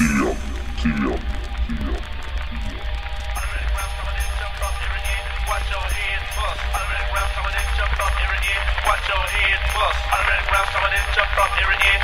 Seal, seal, seal. Watch your head bust. I read grab someone and jump from every ear. Watch your head bust. I read grab someone and jump from every ear.